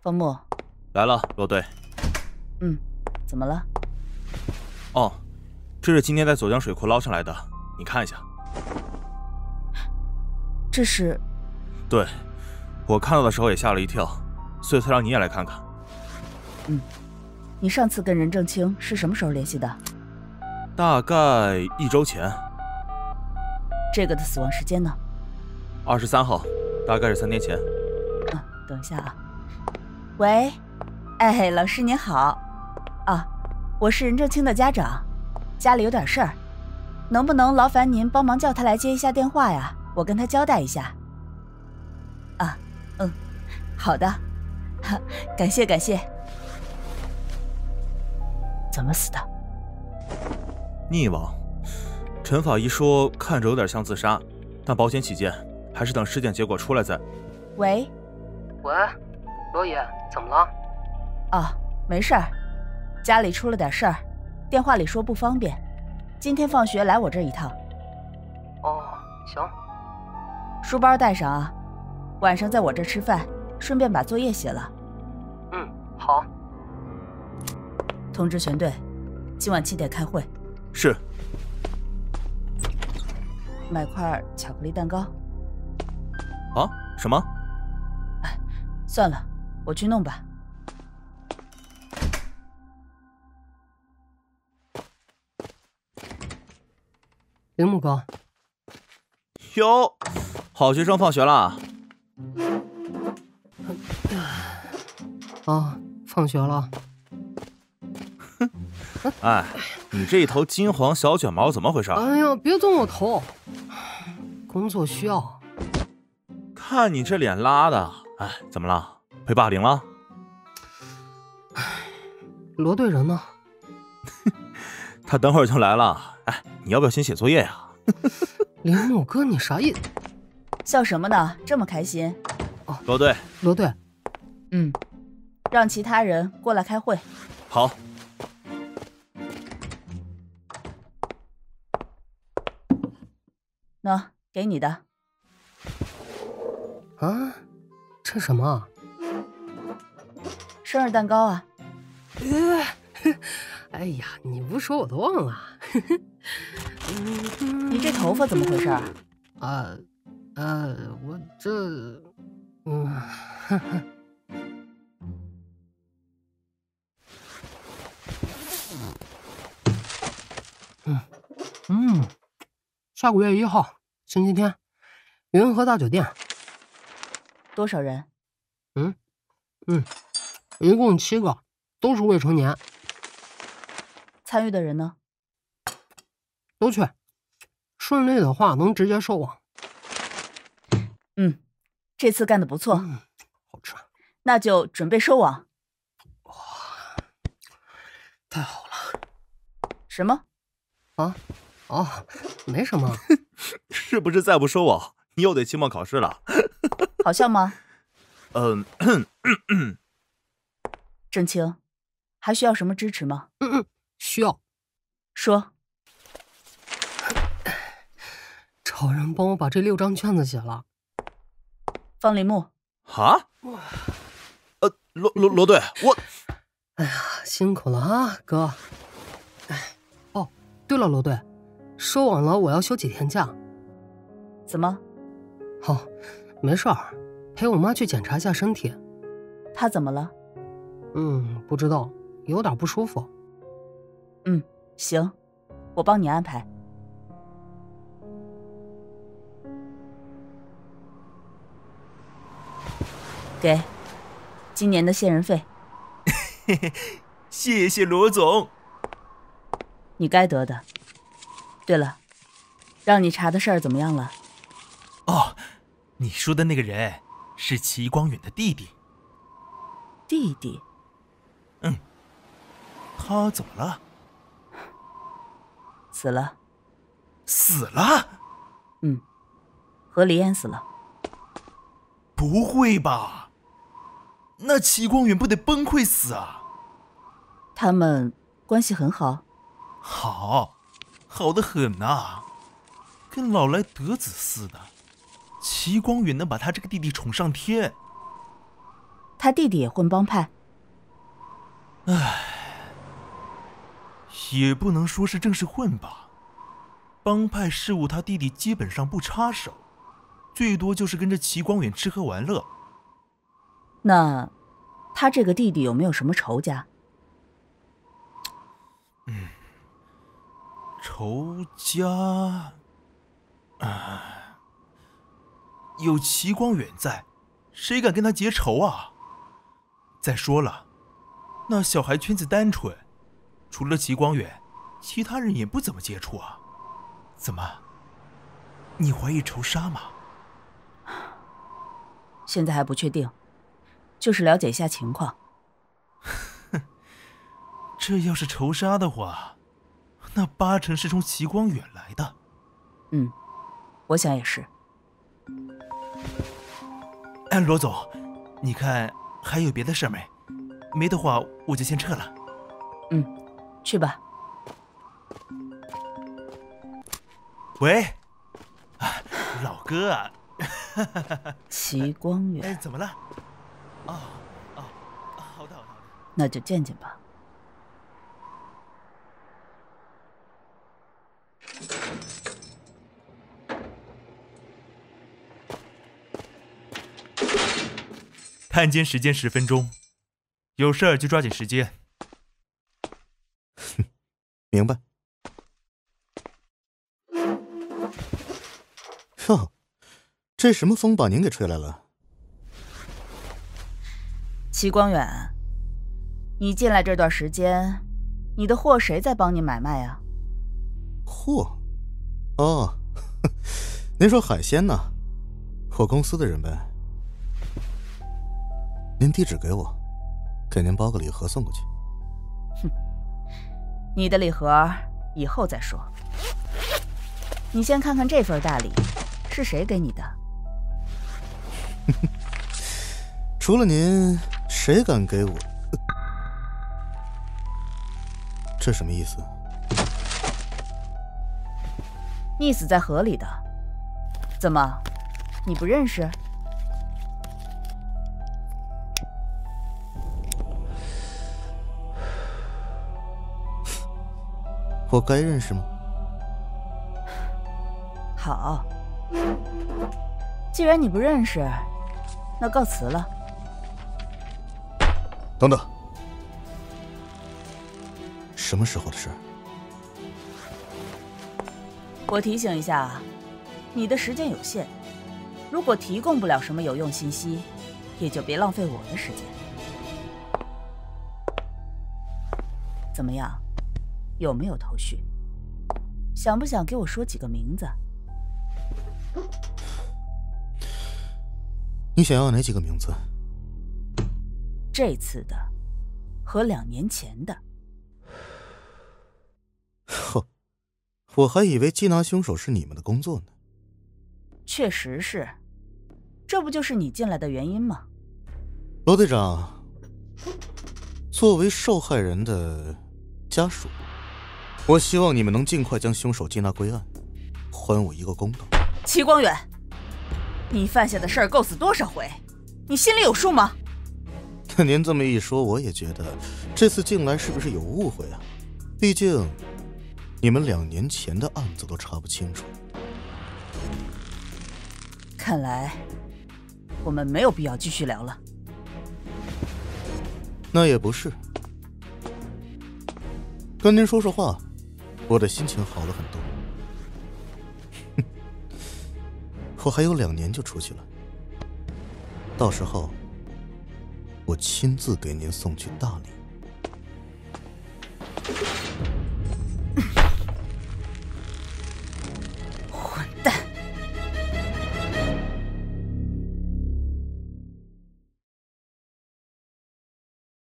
方木，来了，罗队。嗯，怎么了？哦，这是今天在左江水库捞上来的，你看一下。这是？对，我看到的时候也吓了一跳，所以才让你也来看看。嗯，你上次跟任正清是什么时候联系的？大概一周前。这个的死亡时间呢？二十三号，大概是三天前。嗯，等一下啊。喂，哎，老师您好。啊，我是任正清的家长，家里有点事儿，能不能劳烦您帮忙叫他来接一下电话呀？我跟他交代一下。啊，嗯，好的，感谢感谢。怎么死的？溺亡。陈法医说看着有点像自杀，但保险起见，还是等尸检结果出来再。喂，喂，罗爷，怎么了？哦，没事儿，家里出了点事儿，电话里说不方便，今天放学来我这一趟。哦，行。书包带上啊，晚上在我这吃饭，顺便把作业写了。嗯，好。通知全队，今晚七点开会。是。买块巧克力蛋糕。啊？什么？哎，算了，我去弄吧。铃木哥。哟，好学生放学了。啊，放学了。哼，哎。你这一头金黄小卷毛怎么回事？哎呀，别动我头，工作需要。看你这脸拉的，哎，怎么了？被霸凌了？哎，罗队人呢？他等会儿就来了。哎，你要不要先写作业呀？林木哥，你啥意？笑什么呢？这么开心？哦，罗队，罗队，嗯，让其他人过来开会。好。那，给你的。啊，这什么？生日蛋糕啊！哎呀，你不说我都忘了。你这头发怎么回事？啊，呃，我这……嗯，嗯，嗯。下个月一号，星期天，云和大酒店。多少人？嗯嗯，一共七个，都是未成年。参与的人呢？都去。顺利的话，能直接收网。嗯，这次干的不错。好吃。那就准备收网。哇，太好了。什么？啊？哦，没什么，是不是再不收网，你又得期末考试了？好笑吗？嗯，郑清，还需要什么支持吗？嗯嗯，需要。说。找人帮我把这六张卷子写了。方林木。啊？呃，罗罗罗队，我，哎呀，辛苦了啊，哥。哎，哦，对了，罗队。说晚了，我要休几天假。怎么？哦，没事儿，陪我妈去检查一下身体。她怎么了？嗯，不知道，有点不舒服。嗯，行，我帮你安排。给，今年的线人费。嘿嘿，谢谢罗总。你该得的。对了，让你查的事儿怎么样了？哦，你说的那个人是齐光远的弟弟。弟弟？嗯。他怎么了？死了。死了？嗯，和离淹死了。不会吧？那齐光远不得崩溃死啊？他们关系很好。好。好的很呐，跟老来得子似的。齐光远能把他这个弟弟宠上天，他弟弟也混帮派？唉，也不能说是正式混吧。帮派事务他弟弟基本上不插手，最多就是跟着齐光远吃喝玩乐。那，他这个弟弟有没有什么仇家？嗯，仇家，啊，有齐光远在，谁敢跟他结仇啊？再说了，那小孩圈子单纯，除了齐光远，其他人也不怎么接触啊。怎么？你怀疑仇杀吗？现在还不确定，就是了解一下情况。哼，这要是仇杀的话，那八成是从齐光远来的。嗯，我想也是。哎，罗总，你看还有别的事没？没的话，我就先撤了。嗯，去吧。喂，啊，老哥啊，齐光远，哎，怎么了？哦哦，好的好的，那就见见吧。探监时间十分钟，有事儿就抓紧时间。哼，明白。哟，这什么风把您给吹来了？齐光远，你进来这段时间，你的货谁在帮你买卖啊？货？哦，您说海鲜呢？我公司的人呗。您地址给我，给您包个礼盒送过去。哼，你的礼盒以后再说。你先看看这份大礼。是谁给你的？除了您，谁敢给我？这什么意思？溺死在河里的，怎么，你不认识？我该认识吗？好。既然你不认识，那告辞了。等等，什么时候的事？我提醒一下，你的时间有限，如果提供不了什么有用信息，也就别浪费我的时间。怎么样，有没有头绪？想不想给我说几个名字？你想要哪几个名字？这次的和两年前的。呵，我还以为缉拿凶手是你们的工作呢。确实是，这不就是你进来的原因吗？罗队长，作为受害人的家属，我希望你们能尽快将凶手缉拿归案，还我一个公道。齐光远。你犯下的事儿够死多少回？你心里有数吗？那您这么一说，我也觉得这次进来是不是有误会啊？毕竟你们两年前的案子都查不清楚。看来我们没有必要继续聊了。那也不是，跟您说说话，我的心情好了很多。我还有两年就出去了，到时候我亲自给您送去大礼。